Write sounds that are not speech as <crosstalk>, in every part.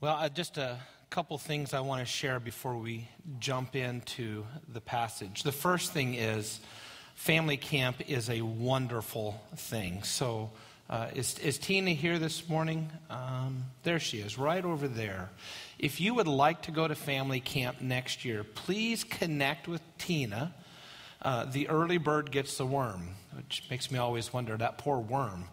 Well, uh, just a couple things I want to share before we jump into the passage. The first thing is family camp is a wonderful thing. So, uh, is, is Tina here this morning? Um, there she is, right over there. If you would like to go to family camp next year, please connect with Tina. Uh, the early bird gets the worm, which makes me always wonder that poor worm.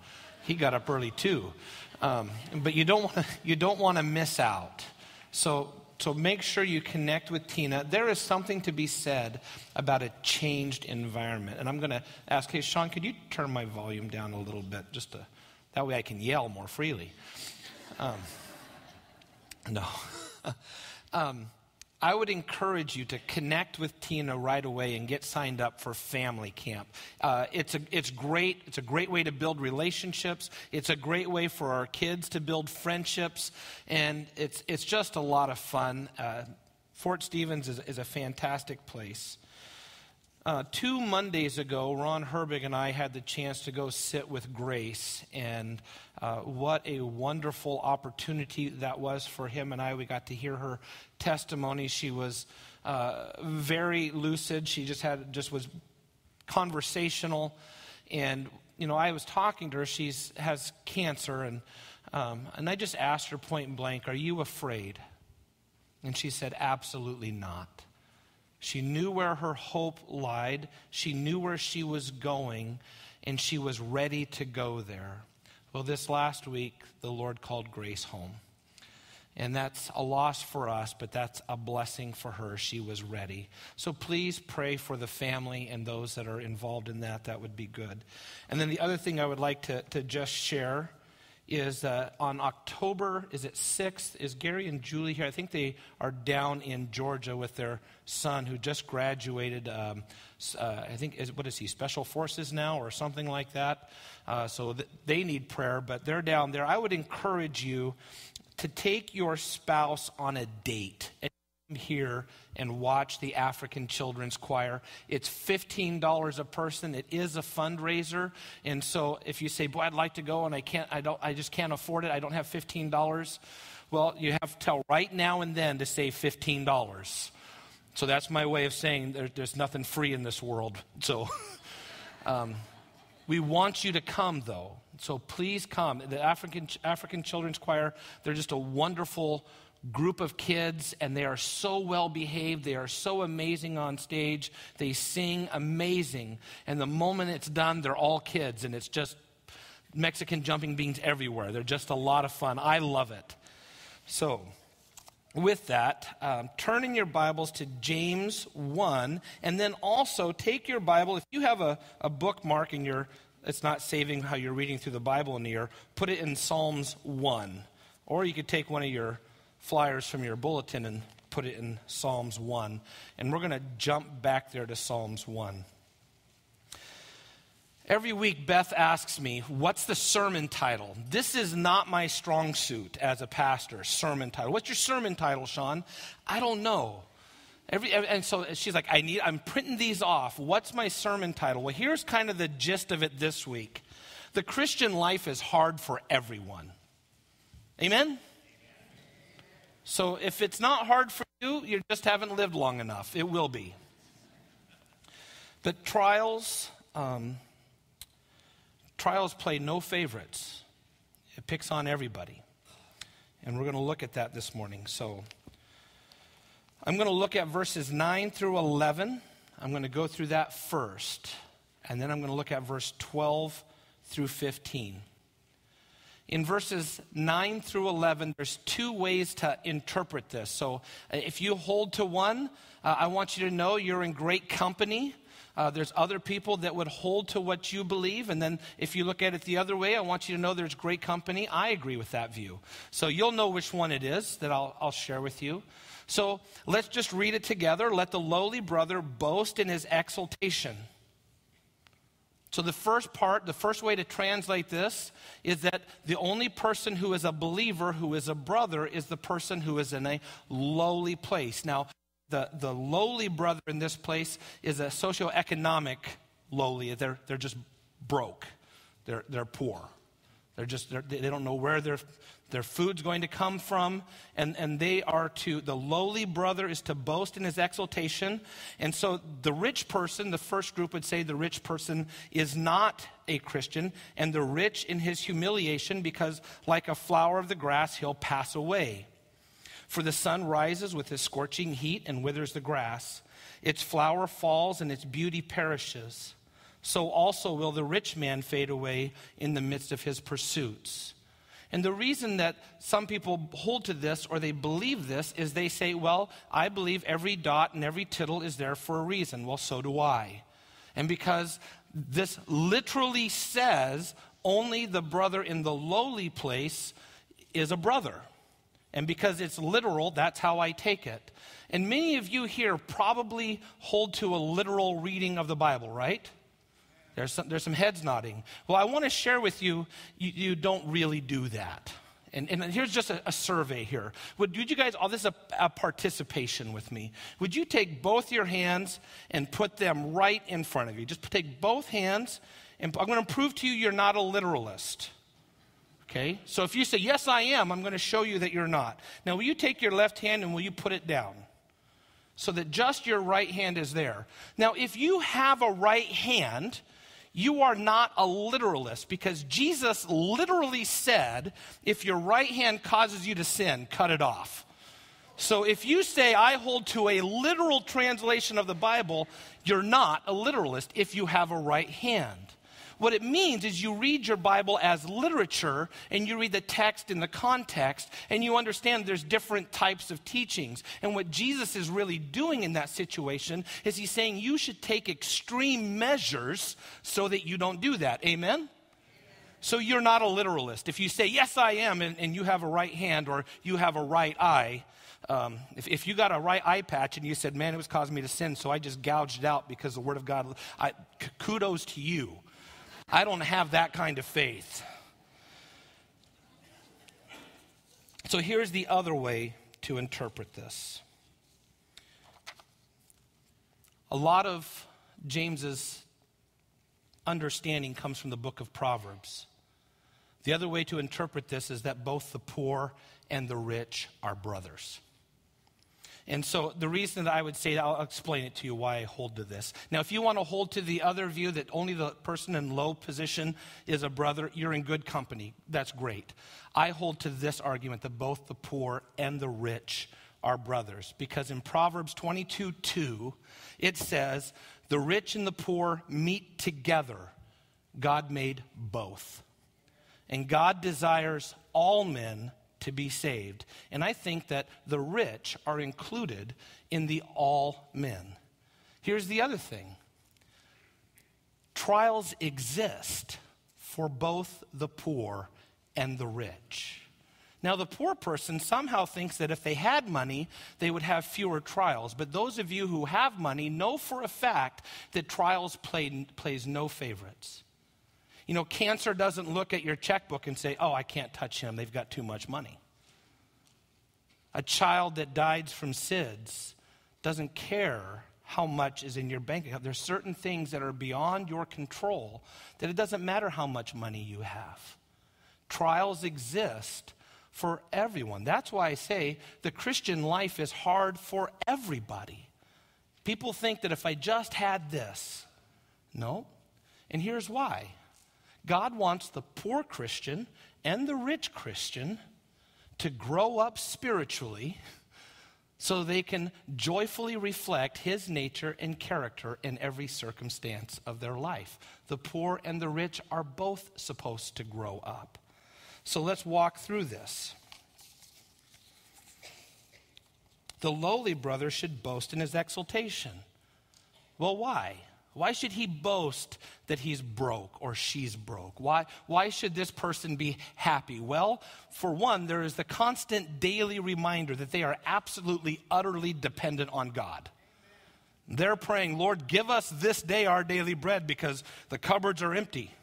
He got up early too. Um, but you don't want <laughs> to you don't want to miss out. So so make sure you connect with Tina. There is something to be said about a changed environment. And I'm going to ask, hey Sean, could you turn my volume down a little bit, just to, that way I can yell more freely. Um, <laughs> no. <laughs> um, I would encourage you to connect with Tina right away and get signed up for family camp. Uh, it's, a, it's great. It's a great way to build relationships. It's a great way for our kids to build friendships. And it's, it's just a lot of fun. Uh, Fort Stevens is, is a fantastic place. Uh, two Mondays ago, Ron Herbig and I had the chance to go sit with Grace, and uh, what a wonderful opportunity that was for him and I. We got to hear her testimony. She was uh, very lucid. She just had just was conversational, and you know, I was talking to her. She has cancer, and um, and I just asked her point blank, "Are you afraid?" And she said, "Absolutely not." She knew where her hope lied, she knew where she was going, and she was ready to go there. Well, this last week, the Lord called Grace home. And that's a loss for us, but that's a blessing for her. She was ready. So please pray for the family and those that are involved in that. That would be good. And then the other thing I would like to, to just share is uh, on October, is it 6th? Is Gary and Julie here? I think they are down in Georgia with their son who just graduated. Um, uh, I think, is, what is he, Special Forces now or something like that? Uh, so th- they need prayer, but they're down there. I would encourage you to take your spouse on a date here and watch the African Children's Choir. It's $15 a person. It is a fundraiser. And so if you say, "Boy, I'd like to go and I can't I don't I just can't afford it. I don't have $15." Well, you have to tell right now and then to save $15. So that's my way of saying there, there's nothing free in this world. So <laughs> um, we want you to come though. So please come. The African African Children's Choir, they're just a wonderful group of kids, and they are so well behaved. They are so amazing on stage. They sing amazing. And the moment it's done, they're all kids, and it's just Mexican jumping beans everywhere. They're just a lot of fun. I love it. So, with that, um, turn in your Bibles to James 1, and then also take your Bible. If you have a, a bookmark in your, it's not saving how you're reading through the Bible in year, put it in Psalms 1. Or you could take one of your flyers from your bulletin and put it in Psalms 1. And we're going to jump back there to Psalms 1. Every week, Beth asks me, What's the sermon title? This is not my strong suit as a pastor, sermon title. What's your sermon title, Shawn? I don't know. Every, and so she's like, I need, I'm printing these off. What's my sermon title? Well, here's kind of the gist of it this week. The Christian life is hard for everyone. Amen? So if it's not hard for you, you just haven't lived long enough. It will be. But trials, um, trials play no favorites. It picks on everybody. And we're going to look at that this morning. So I'm going to look at verses 9 through 11. I'm going to go through that first. And then I'm going to look at verse 12 through 15. In verses 9 through 11, there's two ways to interpret this. So uh, if you hold to one, uh, I want you to know you're in great company. Uh, there's other people that would hold to what you believe. And then if you look at it the other way, I want you to know there's great company. I agree with that view. So you'll know which one it is that I'll, I'll share with you. So let's just read it together. Let the lowly brother boast in his exaltation so, the first part, the first way to translate this is that the only person who is a believer, who is a brother, is the person who is in a lowly place. Now, the, the lowly brother in this place is a socioeconomic lowly. They're, they're just broke, they're, they're poor. They're just, they're, they don't know where their, their food's going to come from. And, and they are to, the lowly brother is to boast in his exaltation. And so the rich person, the first group would say the rich person is not a Christian, and the rich in his humiliation, because like a flower of the grass, he'll pass away. For the sun rises with his scorching heat and withers the grass. Its flower falls and its beauty perishes so also will the rich man fade away in the midst of his pursuits. And the reason that some people hold to this or they believe this is they say, well, I believe every dot and every tittle is there for a reason. Well, so do I. And because this literally says only the brother in the lowly place is a brother. And because it's literal, that's how I take it. And many of you here probably hold to a literal reading of the Bible, right? There's some, there's some heads nodding. Well, I want to share with you, you, you don't really do that. And, and here's just a, a, survey here. Would, would you guys, all oh, this is a, a, participation with me. Would you take both your hands and put them right in front of you? Just take both hands, and I'm going to prove to you you're not a literalist. Okay? So if you say, Yes, I am, I'm going to show you that you're not. Now, will you take your left hand and will you put it down? So that just your right hand is there. Now, if you have a right hand, you are not a literalist because Jesus literally said, if your right hand causes you to sin, cut it off. So if you say, I hold to a literal translation of the Bible, you're not a literalist if you have a right hand. What it means is you read your Bible as literature and you read the text in the context and you understand there's different types of teachings. And what Jesus is really doing in that situation is he's saying you should take extreme measures so that you don't do that. Amen? So you're not a literalist. If you say, Yes, I am, and, and you have a right hand or you have a right eye, um, if, if, you got a right eye patch and you said, Man, it was causing me to sin, so I just gouged it out because the Word of God, I, kudos to you. I don't have that kind of faith. So here's the other way to interpret this. A lot of James's understanding comes from the book of Proverbs. The other way to interpret this is that both the poor and the rich are brothers. And so the reason that I would say that, I'll explain it to you why I hold to this. Now, if you want to hold to the other view that only the person in low position is a brother, you're in good company. That's great. I hold to this argument that both the poor and the rich are brothers. Because in Proverbs 22 2, it says, The rich and the poor meet together. God made both. And God desires all men to be saved. And I think that the rich are included in the all men. Here's the other thing trials exist for both the poor and the rich. Now, the poor person somehow thinks that if they had money, they would have fewer trials. But those of you who have money know for a fact that trials play, plays no favorites. You know, cancer doesn't look at your checkbook and say, oh, I can't touch him, they've got too much money. A child that dies from SIDS doesn't care how much is in your bank account. There's certain things that are beyond your control that it doesn't matter how much money you have. Trials exist for everyone. That's why I say the Christian life is hard for everybody. People think that if I just had this, no. And here's why God wants the poor Christian and the rich Christian to grow up spiritually so they can joyfully reflect his nature and character in every circumstance of their life. The poor and the rich are both supposed to grow up. So let's walk through this. The lowly brother should boast in his exaltation. Well, why? Why should he boast that he's broke or she's broke? Why, why should this person be happy? Well, for one, there is the constant daily reminder that they are absolutely, utterly dependent on God. They're praying, Lord, give us this day our daily bread because the cupboards are empty.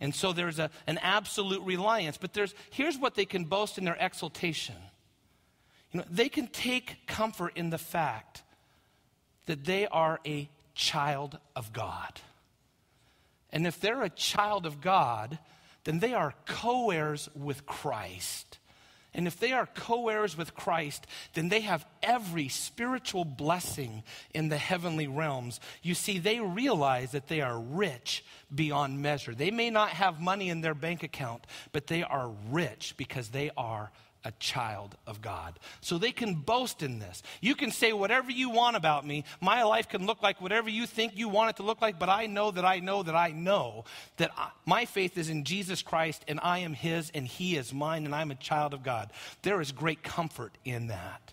And so there's a, an absolute reliance. But there's, here's what they can boast in their exaltation. You know, they can take comfort in the fact that they are a child of God. And if they're a child of God, then they are co heirs with Christ. And if they are co heirs with Christ, then they have every spiritual blessing in the heavenly realms. You see, they realize that they are rich beyond measure. They may not have money in their bank account, but they are rich because they are a child of God. So they can boast in this. You can say whatever you want about me. My life can look like whatever you think you want it to look like, but I know that I know that I know that I, my faith is in Jesus Christ and I am His and He is mine and I'm a child of God. There is great comfort in that.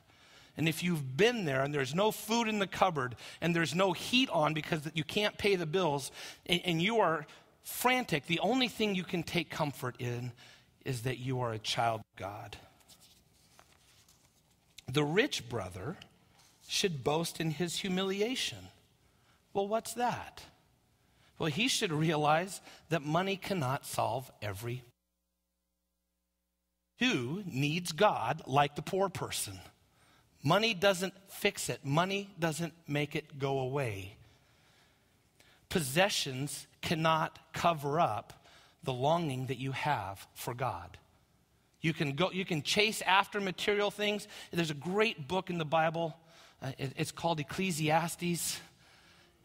And if you've been there and there's no food in the cupboard and there's no heat on because you can't pay the bills and, and you are frantic, the only thing you can take comfort in is that you are a child of God. The rich brother should boast in his humiliation. Well, what's that? Well, he should realize that money cannot solve every. Who needs God like the poor person? Money doesn't fix it, money doesn't make it go away. Possessions cannot cover up the longing that you have for God. You can go, you can chase after material things. There's a great book in the Bible. Uh, it, it's called Ecclesiastes.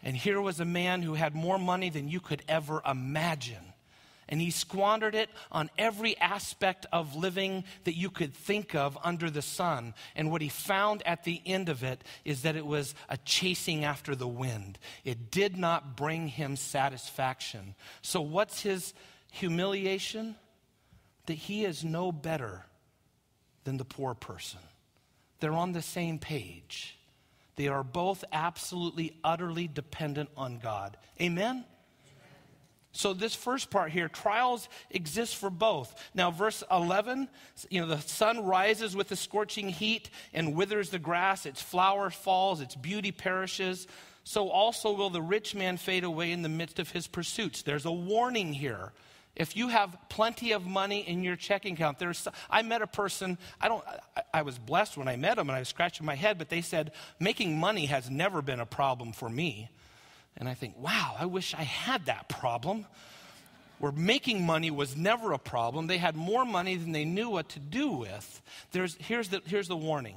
And here was a man who had more money than you could ever imagine. And he squandered it on every aspect of living that you could think of under the sun. And what he found at the end of it is that it was a chasing after the wind. It did not bring him satisfaction. So, what's his humiliation? That he is no better than the poor person. They're on the same page. They are both absolutely, utterly dependent on God. Amen? So, this first part here, trials exist for both. Now, verse 11, you know, the sun rises with the scorching heat and withers the grass, its flower falls, its beauty perishes. So also will the rich man fade away in the midst of his pursuits. There's a warning here. If you have plenty of money in your checking account, there's, I met a person, I, don't, I, I was blessed when I met him and I was scratching my head, but they said, making money has never been a problem for me. And I think, wow, I wish I had that problem where making money was never a problem. They had more money than they knew what to do with. There's, here's, the, here's the warning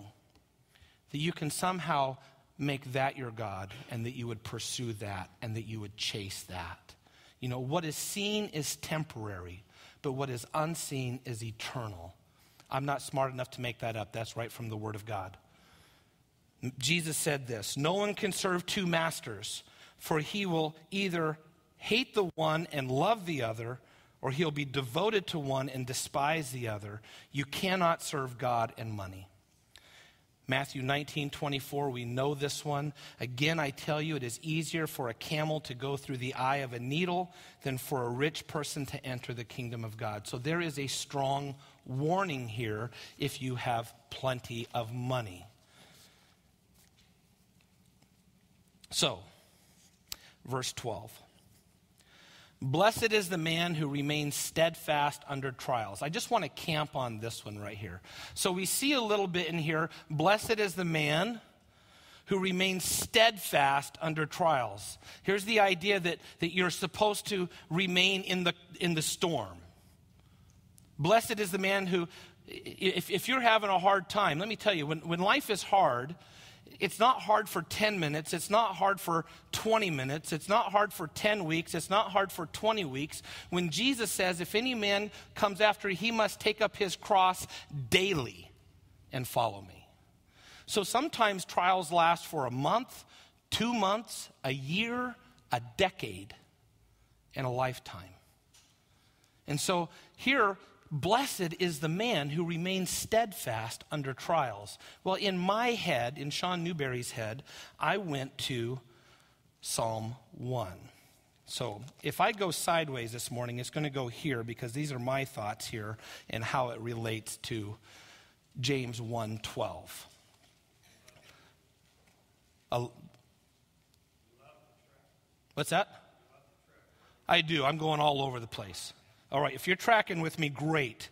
that you can somehow make that your God and that you would pursue that and that you would chase that. You know, what is seen is temporary, but what is unseen is eternal. I'm not smart enough to make that up. That's right from the Word of God. Jesus said this No one can serve two masters, for he will either hate the one and love the other, or he'll be devoted to one and despise the other. You cannot serve God and money. Matthew 19, 24, we know this one. Again, I tell you, it is easier for a camel to go through the eye of a needle than for a rich person to enter the kingdom of God. So there is a strong warning here if you have plenty of money. So, verse 12. Blessed is the man who remains steadfast under trials. I just want to camp on this one right here. So we see a little bit in here. Blessed is the man who remains steadfast under trials. Here's the idea that, that you're supposed to remain in the, in the storm. Blessed is the man who, if, if you're having a hard time, let me tell you, when, when life is hard, it's not hard for 10 minutes. It's not hard for 20 minutes. It's not hard for 10 weeks. It's not hard for 20 weeks. When Jesus says, if any man comes after, he must take up his cross daily and follow me. So sometimes trials last for a month, two months, a year, a decade, and a lifetime. And so here, Blessed is the man who remains steadfast under trials. Well, in my head, in Shawn Newberry's head, I went to Psalm 1. So if I go sideways this morning, it's going to go here because these are my thoughts here and how it relates to James 1:12. Uh, what's that? I do. I'm going all over the place. All right, if you're tracking with me, great.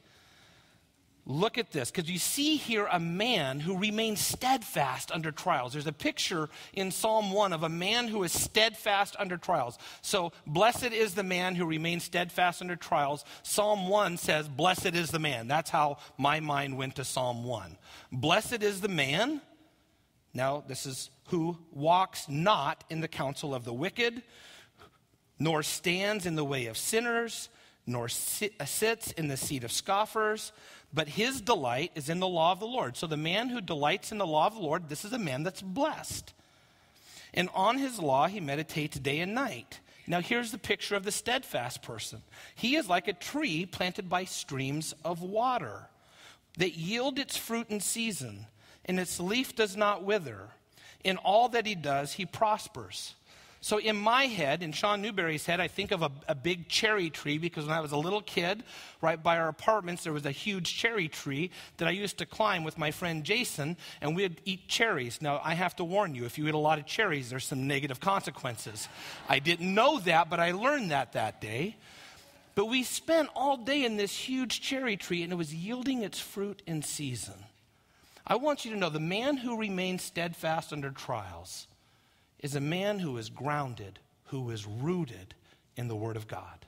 look at this, because you see here a man who remains steadfast under trials. There's a picture in Psalm 1 of a man who is steadfast under trials. So, blessed is the man who remains steadfast under trials. Psalm 1 says, Blessed is the man. That's how my mind went to Psalm 1. Blessed is the man. Now, this is who walks not in the counsel of the wicked, nor stands in the way of sinners, nor uh, sits in the seat of scoffers but his delight is in the law of the Lord. So the man who delights in the law of the Lord, this is a man that's blessed. And on his law he meditates day and night. Now here's the picture of the steadfast person. He is like a tree planted by streams of water that yield its fruit in season, and its leaf does not wither. In all that he does, he prospers. So, in my head, in Shawn Newberry's head, I think of a, a, big cherry tree because when I was a little kid, right by our apartments, there was a huge cherry tree that I used to climb with my friend Jason, and we'd eat cherries. Now, I have to warn you, if you eat a lot of cherries, there's some negative consequences. I didn't know that, but I learned that that day. But we spent all day in this huge cherry tree, and it was yielding its fruit in season. I want you to know the man who remains steadfast under trials is a man who is grounded, who is rooted in the Word of God.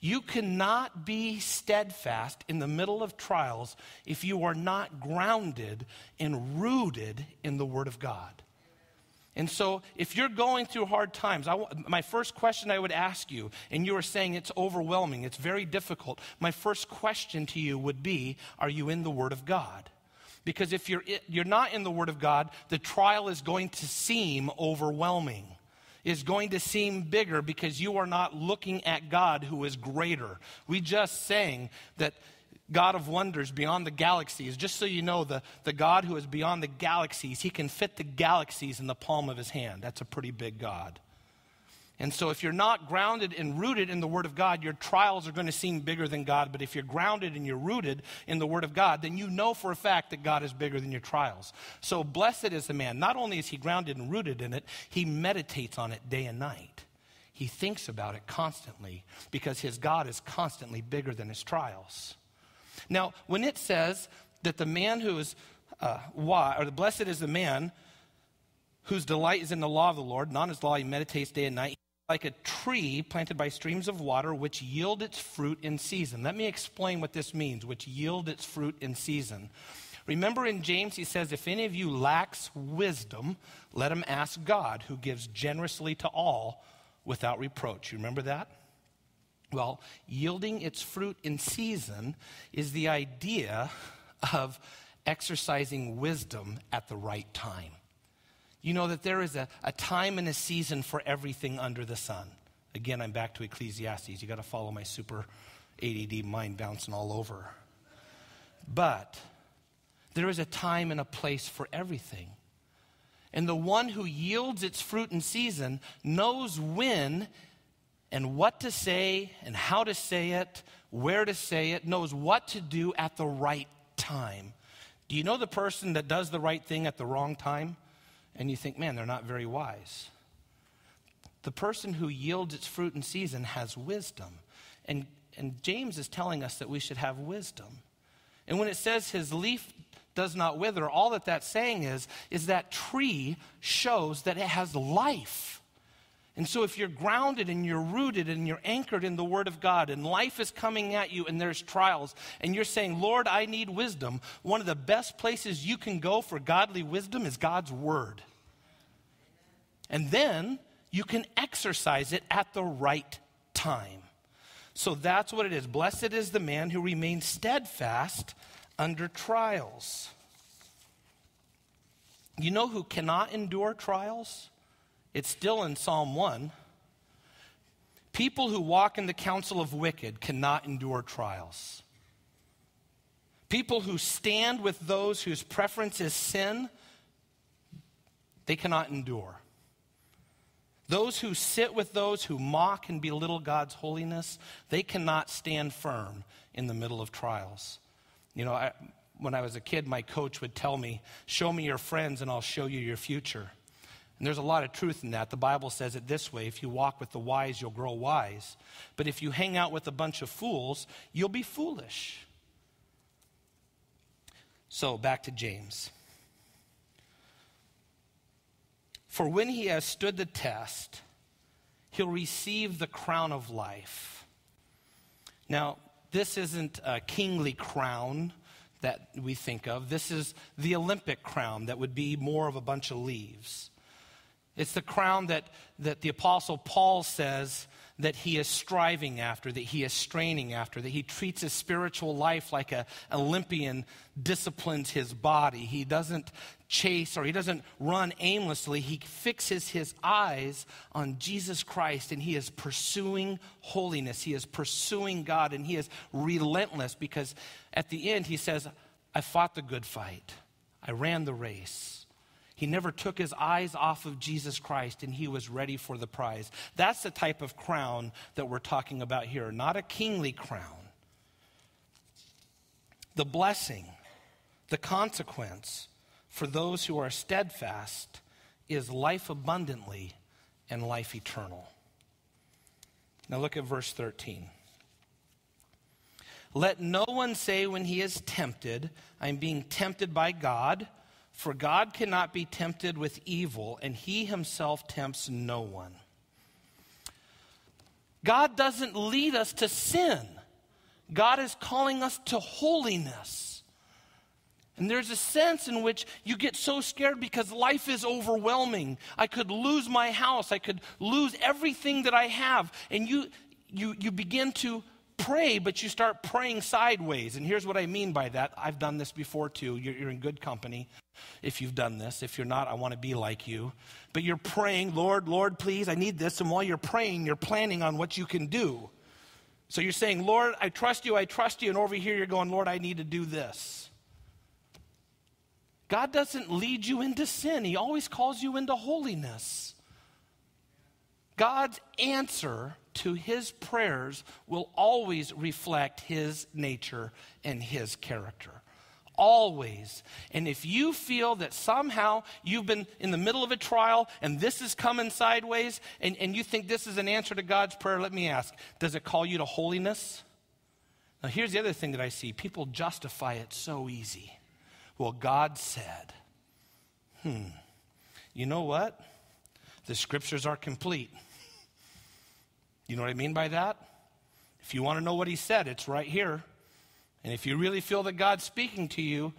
You cannot be steadfast in the middle of trials if you are not grounded and rooted in the Word of God. And so, if you're going through hard times, my first question I would ask you, and you are saying it's overwhelming, it's very difficult, my first question to you would be Are you in the Word of God? Because if you're, you're not in the Word of God, the trial is going to seem overwhelming, is going to seem bigger because you are not looking at God who is greater. We just sang that God of wonders beyond the galaxies. Just so you know, the, the God who is beyond the galaxies, he can fit the galaxies in the palm of his hand. That's a pretty big God. And so, if you're not grounded and rooted in the Word of God, your trials are going to seem bigger than God. But if you're grounded and you're rooted in the Word of God, then you know for a fact that God is bigger than your trials. So, blessed is the man. Not only is he grounded and rooted in it, he meditates on it day and night. He thinks about it constantly because his God is constantly bigger than his trials. Now, when it says that the man who is uh, why, or the blessed is the man whose delight is in the law of the Lord, on his law he meditates day and night like a tree planted by streams of water, which yield its fruit in season. Let me explain what this means, which yield its fruit in season. Remember in James, he says, If any of you lacks wisdom, let him ask God, who gives generously to all without reproach. You remember that? Well, yielding its fruit in season is the idea of exercising wisdom at the right time you know that there is a, a time and a season for everything under the sun. Again, I'm back to Ecclesiastes. You got to follow my super ADD mind bouncing all over. But there is a time and a place for everything. And the one who yields its fruit in season knows when and what to say and how to say it, where to say it, knows what to do at the right time. Do you know the person that does the right thing at the wrong time? And you think, man, they're not very wise. The person who yields its fruit in season has wisdom. And, and James is telling us that we should have wisdom. And when it says his leaf does not wither, all that that's saying is, is that tree shows that it has life. And so, if you're grounded and you're rooted and you're anchored in the Word of God, and life is coming at you and there's trials, and you're saying, Lord, I need wisdom, one of the best places you can go for godly wisdom is God's Word. And then you can exercise it at the right time. So that's what it is. Blessed is the man who remains steadfast under trials. You know who cannot endure trials? It's still in Psalm 1. People who walk in the counsel of wicked cannot endure trials. People who stand with those whose preference is sin, they cannot endure. Those who sit with those who mock and belittle God's holiness, they cannot stand firm in the middle of trials. You know, I, when I was a kid, my coach would tell me, Show me your friends and I'll show you your future. And there's a lot of truth in that. The Bible says it this way if you walk with the wise, you'll grow wise. But if you hang out with a bunch of fools, you'll be foolish. So, back to James. For when he has stood the test, he'll receive the crown of life. Now, this isn't a kingly crown that we think of. This is the Olympic crown that would be more of a bunch of leaves. It's the crown that, that the Apostle Paul says that he is striving after, that he is straining after, that he treats his spiritual life like an Olympian disciplines his body. He doesn't chase or he doesn't run aimlessly. He fixes his eyes on Jesus Christ and he is pursuing holiness. He is pursuing God and he is relentless because at the end he says, I fought the good fight, I ran the race. He never took his eyes off of Jesus Christ and he was ready for the prize. That's the type of crown that we're talking about here, not a kingly crown. The blessing, the consequence for those who are steadfast is life abundantly and life eternal. Now look at verse 13. Let no one say when he is tempted, I'm being tempted by God. For God cannot be tempted with evil, and he himself tempts no one. God doesn't lead us to sin. God is calling us to holiness. And there's a sense in which you get so scared because life is overwhelming. I could lose my house, I could lose everything that I have. And you, you, you begin to pray, but you start praying sideways. And here's what I mean by that. I've done this before too. You're, you're, in good company if you've done this. If you're not, I want to be like you. But you're praying, Lord, Lord, please, I need this. And while you're praying, you're planning on what you can do. So you're saying, Lord, I trust you, I trust you. And over here, you're going, Lord, I need to do this. God doesn't lead you into sin, He always calls you into holiness. God's answer to his prayers will always reflect his nature and his character. Always. And if you feel that somehow you've been in the middle of a trial and this is coming sideways and, and you think this is an answer to God's prayer, let me ask does it call you to holiness? Now, here's the other thing that I see people justify it so easy. Well, God said, hmm, you know what? The scriptures are complete. You know what I mean by that? If you want to know what he said, it's right here. And if you really feel that God's speaking to you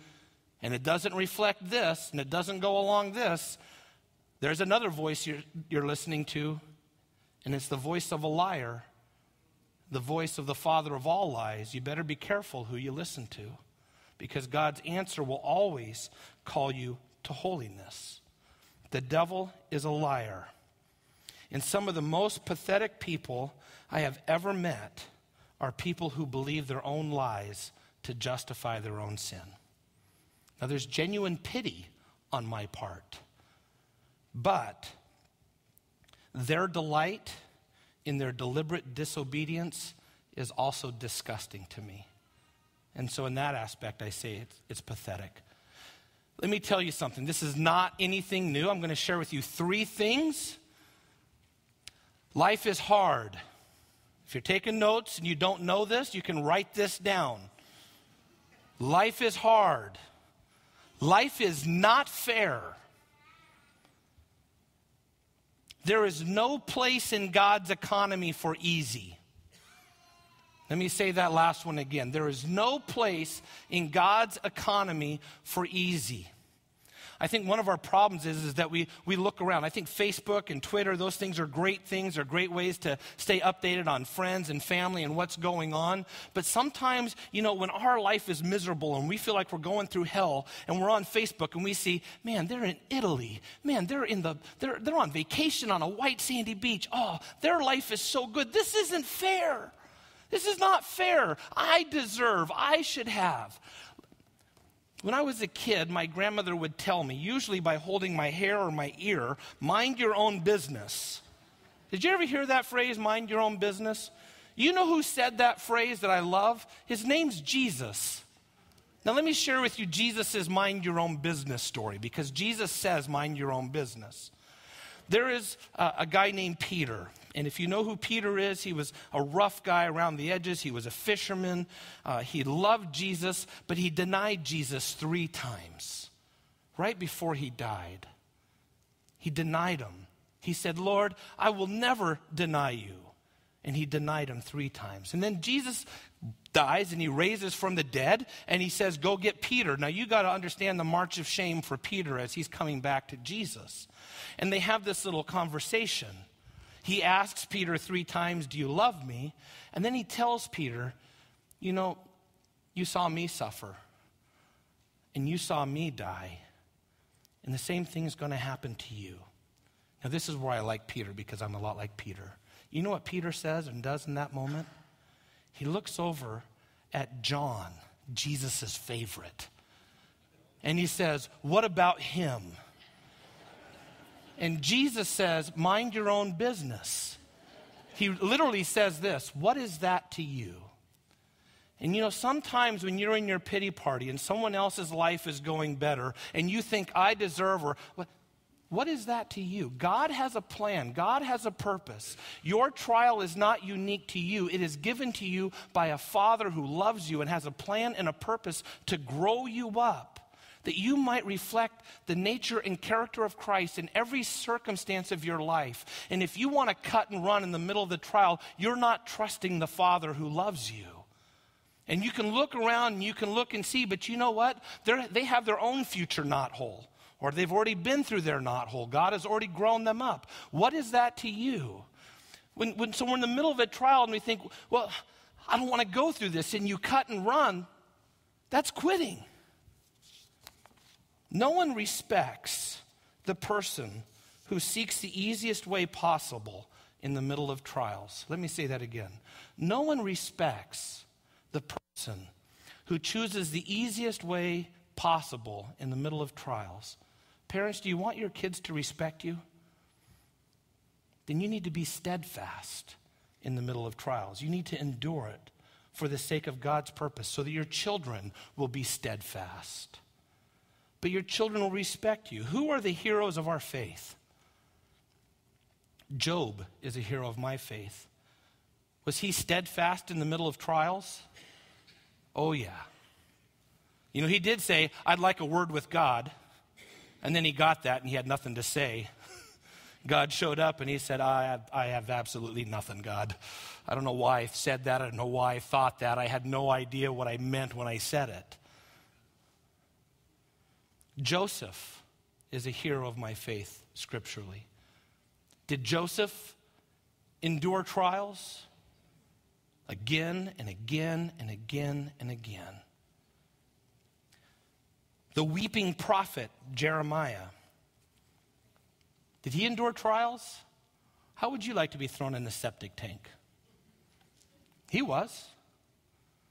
and it doesn't reflect this and it doesn't go along this, there's another voice you're, you're listening to, and it's the voice of a liar, the voice of the father of all lies. You better be careful who you listen to because God's answer will always call you to holiness. The devil is a liar. And some of the most pathetic people I have ever met are people who believe their own lies to justify their own sin. Now, there's genuine pity on my part, but their delight in their deliberate disobedience is also disgusting to me. And so, in that aspect, I say it's, it's pathetic. Let me tell you something. This is not anything new. I'm going to share with you three things Life is hard. If you're taking notes and you don't know this, you can write this down. Life is hard. Life is not fair. There is no place in God's economy for easy. Let me say that last one again. There is no place in God's economy for easy. I think one of our problems is, is that we, we look around. I think Facebook and Twitter, those things are great things, are great ways to stay updated on friends and family and what's going on. But sometimes, you know, when our life is miserable and we feel like we're going through hell and we're on Facebook and we see, man, they're in Italy. Man, they're in the they're they're on vacation on a white sandy beach. Oh, their life is so good. This isn't fair. This is not fair. I deserve, I should have. When I was a kid, my grandmother would tell me, usually by holding my hair or my ear, mind your own business. Did you ever hear that phrase, mind your own business? You know who said that phrase that I love? His name's Jesus. Now, let me share with you Jesus' mind your own business story because Jesus says, mind your own business. There is a, a guy named Peter. And if you know who Peter is, he was a rough guy around the edges. He was a fisherman. Uh, he loved Jesus, but he denied Jesus three times right before he died. He denied him. He said, Lord, I will never deny you. And he denied him three times. And then Jesus dies and he raises from the dead and he says, Go get Peter. Now you got to understand the march of shame for Peter as he's coming back to Jesus. And they have this little conversation. He asks Peter three times, Do you love me? And then he tells Peter, You know, you saw me suffer and you saw me die. And the same thing is going to happen to you. Now, this is where I like Peter because I'm a lot like Peter. You know what Peter says and does in that moment? He looks over at John, Jesus' favorite, and he says, What about him? And Jesus says, Mind your own business. He literally says this What is that to you? And you know, sometimes when you're in your pity party and someone else's life is going better and you think, I deserve, or what is that to you? God has a plan, God has a purpose. Your trial is not unique to you, it is given to you by a Father who loves you and has a plan and a purpose to grow you up. That you might reflect the nature and character of Christ in every circumstance of your life. And if you want to cut and run in the middle of the trial, you're not trusting the Father who loves you. And you can look around and you can look and see, but you know what? They're, they have their own future knot hole, or they've already been through their knot hole. God has already grown them up. What is that to you? When, when so we're in the middle of a trial and we think, well, I don't want to go through this, and you cut and run, that's quitting. No one respects the person who seeks the easiest way possible in the middle of trials. Let me say that again. No one respects the person who chooses the easiest way possible in the middle of trials. Parents, do you want your kids to respect you? Then you need to be steadfast in the middle of trials. You need to endure it for the sake of God's purpose so that your children will be steadfast. But your children will respect you. Who are the heroes of our faith? Job is a hero of my faith. Was he steadfast in the middle of trials? Oh, yeah. You know, he did say, I'd like a word with God. And then he got that and he had nothing to say. <laughs> God showed up and he said, I have, I have absolutely nothing, God. I don't know why I said that. I don't know why I thought that. I had no idea what I meant when I said it. Joseph is a hero of my faith scripturally. Did Joseph endure trials? Again and again and again and again the weeping prophet Jeremiah. Did he endure trials? How would you like to be thrown in the septic tank? He was,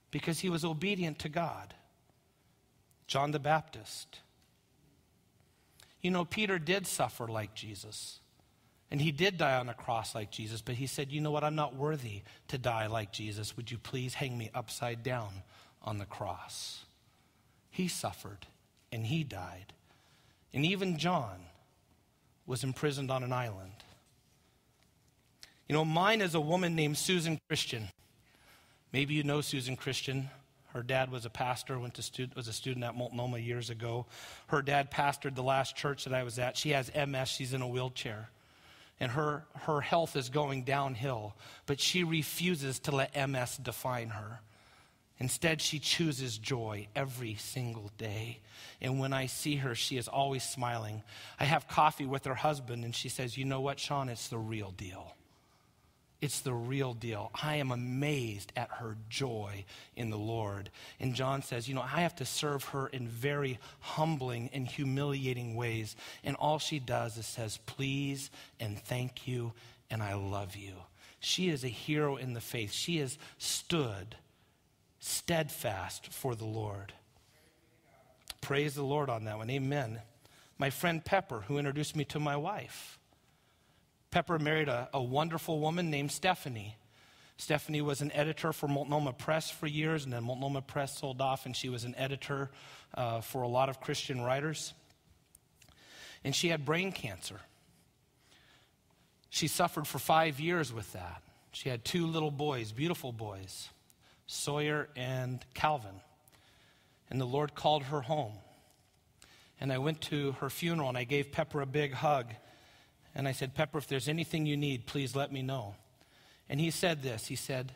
because he was obedient to God. John the Baptist. You know, Peter did suffer like Jesus. And he did die on a cross like Jesus, but he said, You know what? I'm not worthy to die like Jesus. Would you please hang me upside down on the cross? He suffered and he died. And even John was imprisoned on an island. You know, mine is a woman named Susan Christian. Maybe you know Susan Christian. Her dad was a pastor, went to stu- was a student at Multnomah years ago. Her dad pastored the last church that I was at. She has MS, she's in a wheelchair. And her, her health is going downhill, but she refuses to let MS define her. Instead, she chooses joy every single day. And when I see her, she is always smiling. I have coffee with her husband, and she says, You know what, Shawn? It's the real deal. It's the real deal. I am amazed at her joy in the Lord. And John says, You know, I have to serve her in very humbling and humiliating ways. And all she does is says, Please and thank you, and I love you. She is a hero in the faith. She has stood steadfast for the Lord. Praise the Lord on that one. Amen. My friend Pepper, who introduced me to my wife. Pepper married a, a wonderful woman named Stephanie. Stephanie was an editor for Multnomah Press for years, and then Multnomah Press sold off, and she was an editor uh, for a lot of Christian writers. And she had brain cancer. She suffered for five years with that. She had two little boys, beautiful boys, Sawyer and Calvin. And the Lord called her home. And I went to her funeral and I gave Pepper a big hug. And I said, Pepper, if there's anything you need, please let me know. And he said this He said,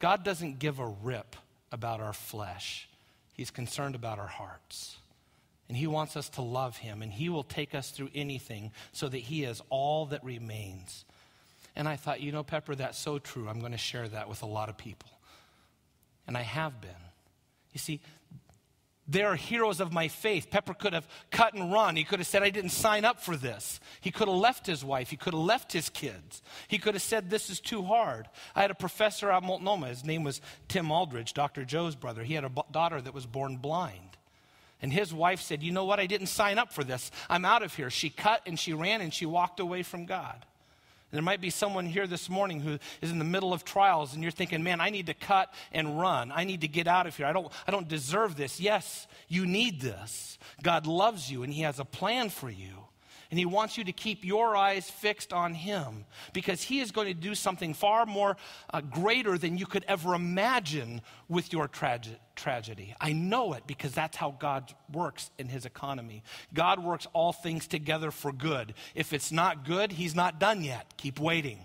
God doesn't give a rip about our flesh, He's concerned about our hearts. And He wants us to love Him, and He will take us through anything so that He is all that remains. And I thought, you know, Pepper, that's so true. I'm going to share that with a lot of people. And I have been. You see, there are heroes of my faith. Pepper could have cut and run. He could have said, I didn't sign up for this. He could have left his wife. He could have left his kids. He could have said, This is too hard. I had a professor at Multnomah. His name was Tim Aldrich, Dr. Joe's brother. He had a daughter that was born blind. And his wife said, You know what? I didn't sign up for this. I'm out of here. She cut and she ran and she walked away from God. There might be someone here this morning who is in the middle of trials and you're thinking, man, I need to cut and run. I need to get out of here. I don't, I don't deserve this. Yes, you need this. God loves you and He has a plan for you. And He wants you to keep your eyes fixed on Him because He is going to do something far more uh, greater than you could ever imagine with your trage- tragedy. I know it because that's how God works in His economy. God works all things together for good. If it's not good, He's not done yet. Keep waiting.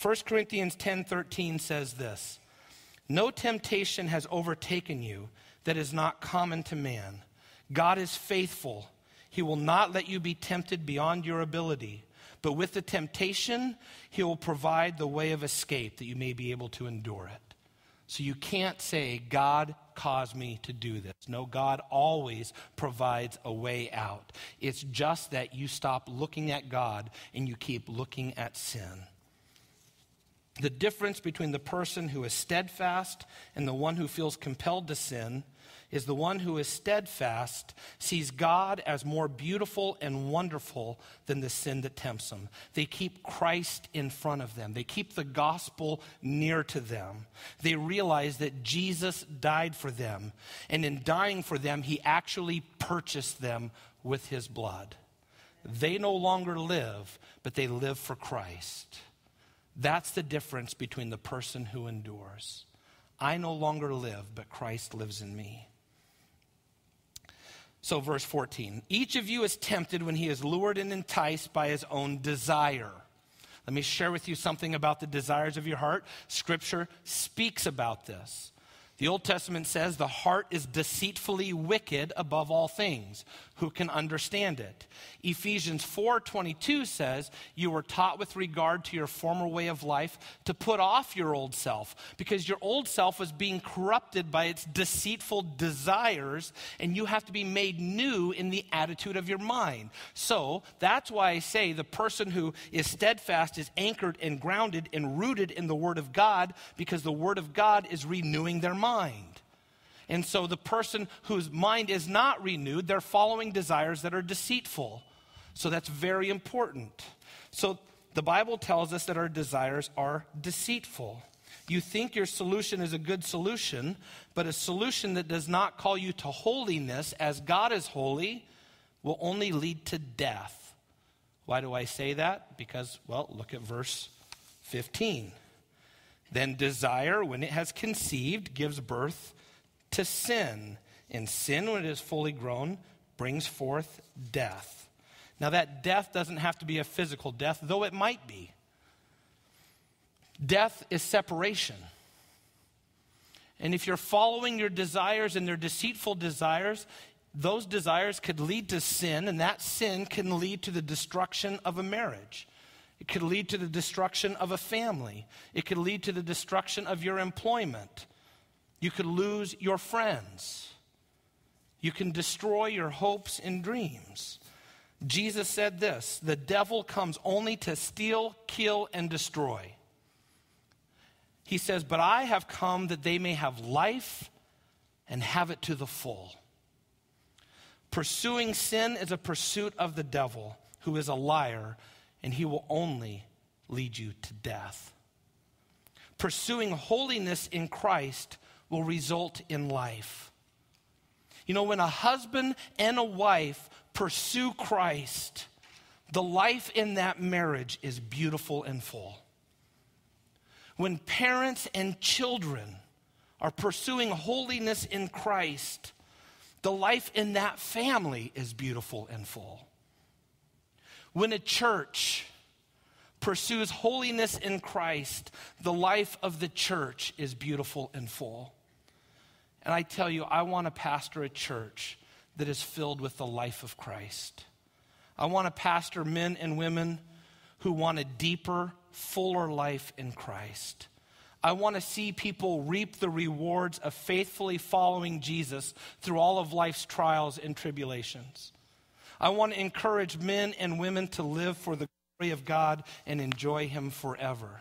1 Corinthians 10:13 says this, "No temptation has overtaken you that is not common to man." God is faithful. He will not let you be tempted beyond your ability. But with the temptation, He will provide the way of escape that you may be able to endure it. So you can't say, God caused me to do this. No, God always provides a way out. It's just that you stop looking at God and you keep looking at sin. The difference between the person who is steadfast and the one who feels compelled to sin is the one who is steadfast, sees God as more beautiful and wonderful than the sin that tempts them. They keep Christ in front of them, they keep the gospel near to them. They realize that Jesus died for them, and in dying for them, he actually purchased them with his blood. They no longer live, but they live for Christ. That's the difference between the person who endures. I no longer live, but Christ lives in me. So, verse 14 each of you is tempted when he is lured and enticed by his own desire. Let me share with you something about the desires of your heart. Scripture speaks about this. The Old Testament says the heart is deceitfully wicked above all things. Who can understand it? Ephesians 4:22 says, "You were taught with regard to your former way of life to put off your old self, because your old self was being corrupted by its deceitful desires, and you have to be made new in the attitude of your mind." So, that's why I say the person who is steadfast is anchored and grounded and rooted in the word of God, because the word of God is renewing their mind. And so the person whose mind is not renewed, they're following desires that are deceitful. So that's very important. So the Bible tells us that our desires are deceitful. You think your solution is a good solution, but a solution that does not call you to holiness as God is holy will only lead to death. Why do I say that? Because, well, look at verse 15. Then desire, when it has conceived, gives birth to sin. And sin, when it is fully grown, brings forth death. Now, that death doesn't have to be a physical death, though it might be. Death is separation. And if you're following your desires and their deceitful desires, those desires could lead to sin, and that sin can lead to the destruction of a marriage. It could lead to the destruction of a family. It could lead to the destruction of your employment. You could lose your friends. You can destroy your hopes and dreams. Jesus said this the devil comes only to steal, kill, and destroy. He says, But I have come that they may have life and have it to the full. Pursuing sin is a pursuit of the devil, who is a liar, and he will only lead you to death. Pursuing holiness in Christ will result in life. You know, when a husband and a wife pursue Christ, the life in that marriage is beautiful and full. When parents and children are pursuing holiness in Christ, the life in that family is beautiful and full. When a church pursues holiness in Christ, the life of the church is beautiful and full. And I tell you, I want to pastor a church that is filled with the life of Christ. I want to pastor men and women who want a deeper, fuller life in Christ. I want to see people reap the rewards of faithfully following Jesus through all of life's trials and tribulations. I want to encourage men and women to live for the glory of God and enjoy Him forever.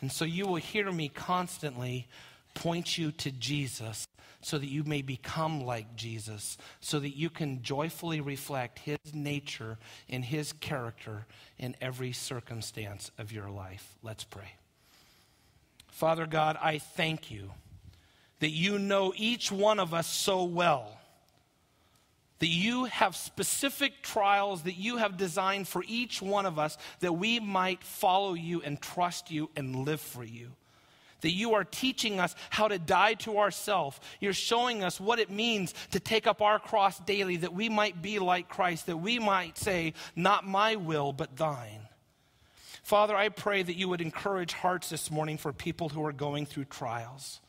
And so you will hear me constantly point you to Jesus so that you may become like Jesus, so that you can joyfully reflect His nature and His character in every circumstance of your life. Let's pray. Father God, I thank you that you know each one of us so well. That you have specific trials that you have designed for each one of us that we might follow you and trust you and live for you that you are teaching us how to die to ourselves. You're showing us what it means to take up our cross daily, that we might be like Christ, that we might say, Not my will, but thine. Father, I pray that you would encourage hearts this morning for people who are going through trials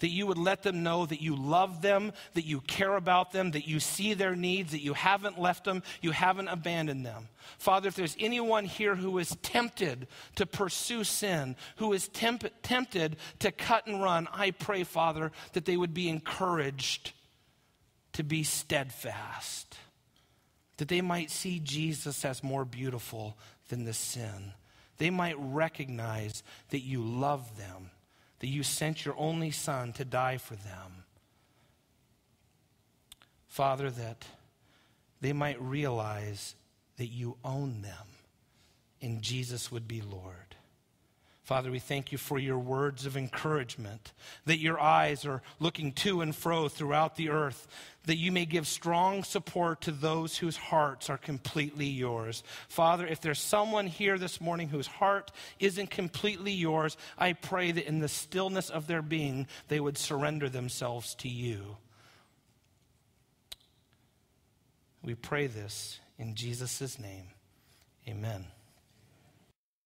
that you would let them know that you love them, that you care about them, that you see their needs, that you haven't left them, you haven't abandoned them. Father, if there's anyone here who is tempted to pursue sin, who is temp- tempted to cut and run, I pray, Father, that they would be encouraged to be steadfast, that they might see Jesus as more beautiful than the sin. They might recognize that you love them that you sent your only Son to die for them. Father, that they might realize that you own them and Jesus would be Lord. Father, we thank you for your words of encouragement, that your eyes are looking to and fro throughout the earth, that you may give strong support to those whose hearts are completely yours. Father, if there's someone here this morning whose heart isn't completely yours, I pray that in the stillness of their being, they would surrender themselves to you. We pray this in Jesus' name. Amen.